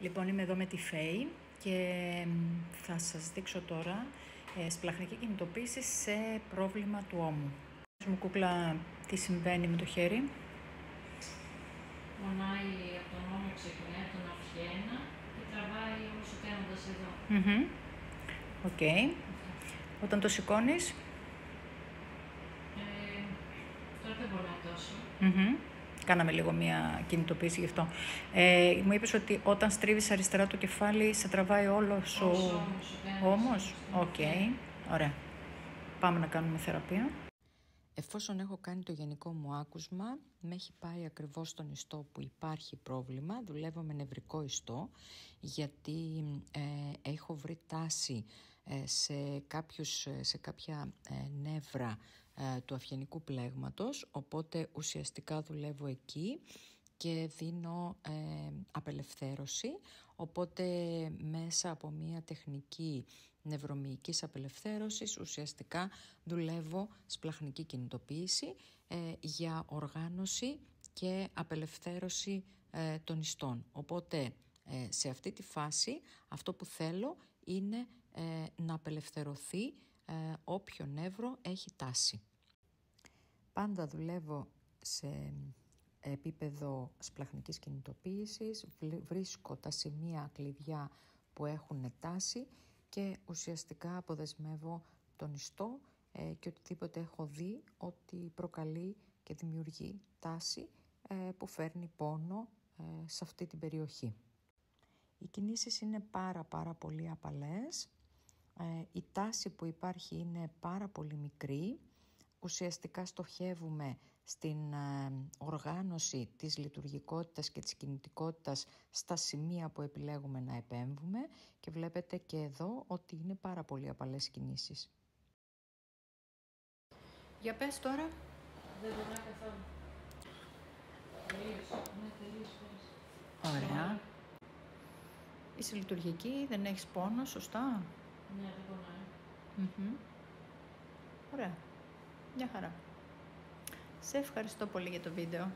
Λοιπόν, είμαι εδώ με τη Φέη και θα σας δείξω τώρα ε, σπλαχνική κινητοποίηση σε πρόβλημα του ώμου. Μου, κούκλα τι συμβαίνει με το χέρι; Πονάει από τον ώμο ξεκινάει τον αυχένα και τραβάει όσο κάνοντας εδώ. Μμ Οκ. Όταν το σηκώνεις; Ε, τώρα δεν μπορώ τόσο. Κάναμε λίγο μια κινητοποίηση γι' αυτό. Ε, μου είπες ότι όταν στρίβεις αριστερά το κεφάλι, σε τραβάει όλο ο... Όμως, οκ, ωραία. Πάμε να κάνουμε θεραπεία. Εφόσον έχω κάνει το γενικό μου άκουσμα, με έχει πάει ακριβώς στον ιστό που υπάρχει πρόβλημα. Δουλεύω με νευρικό ιστό, γιατί ε, έχω βρει τάση ε, σε, κάποιους, ε, σε κάποια νεύρα του αυγενικού πλέγματος, οπότε ουσιαστικά δουλεύω εκεί και δίνω απελευθέρωση, οπότε μέσα από μια τεχνική νευρομυϊκής απελευθέρωσης ουσιαστικά δουλεύω σπλαχνική κινητοποίηση ε, για οργάνωση και απελευθέρωση ε, των ιστών. Οπότε ε, σε αυτή τη φάση αυτό που θέλω είναι να απελευθερωθεί όποιο νεύρο έχει τάση. Πάντα δουλεύω σε επίπεδο σπλαχνικής κινητοποίησης, βρίσκω τα σημεία κλειδιά που έχουν τάση και ουσιαστικά αποδεσμεύω τον ιστό ε, και οτιδήποτε έχω δει ότι προκαλεί και δημιουργεί τάση ε, που φέρνει πόνο ε, σε αυτή την περιοχή. Οι κινήσεις είναι πάρα πάρα πολύ απαλές, η τάση που υπάρχει είναι πάρα πολύ μικρή, ουσιαστικά στοχεύουμε στην ε, οργάνωση της λειτουργικότητας και της κινητικότητας στα σημεία που επιλέγουμε να επέμβουμε και βλέπετε και εδώ ότι είναι πάρα πολύ απαλές κινήσεις. Για πες τώρα. Δεν μπορώ καθόλου. Τελείωσε. Ναι, τελείωσε. Ωραία. Είσαι λειτουργική, δεν έχεις πόνος, σωστά; Ναι, δεν πονάει. Ωραία. Μια χαρά. Σε ευχαριστώ πολύ για το βίντεο.